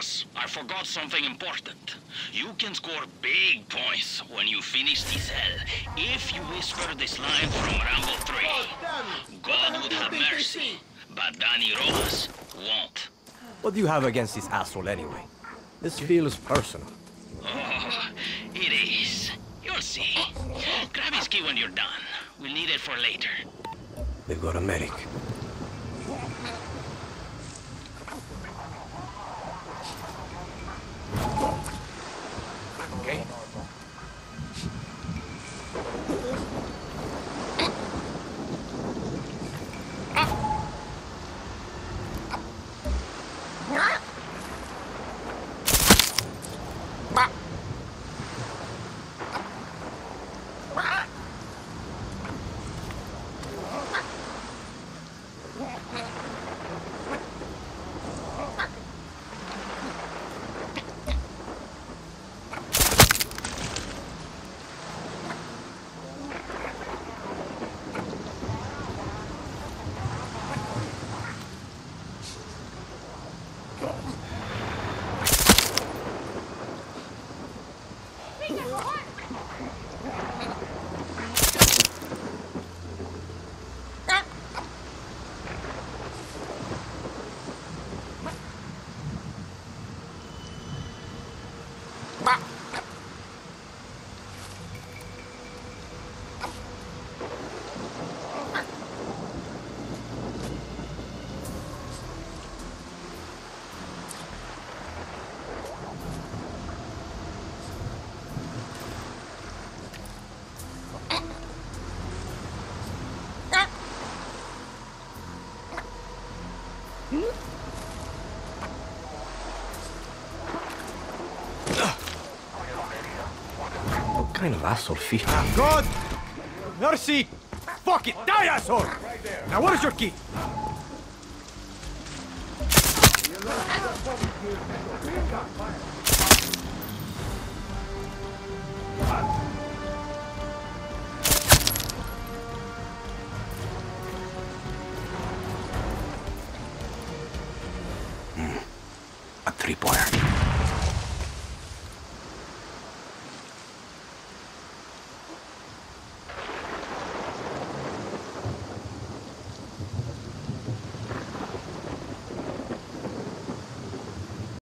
Rojas, I forgot something important. You can score big points when you finish this hell, if you whisper this line from Rambo 3. God would have mercy, but Dani Rojas won't. What do you have against this asshole anyway? This feels personal. Oh, it is. You'll see. Grab his key when you're done. We'll need it for later. They've got a medic. What kind of asshole fish? Ah, God! Mercy! Fuck it! Die, asshole! Now where's your key? Hmm. A three-pointer.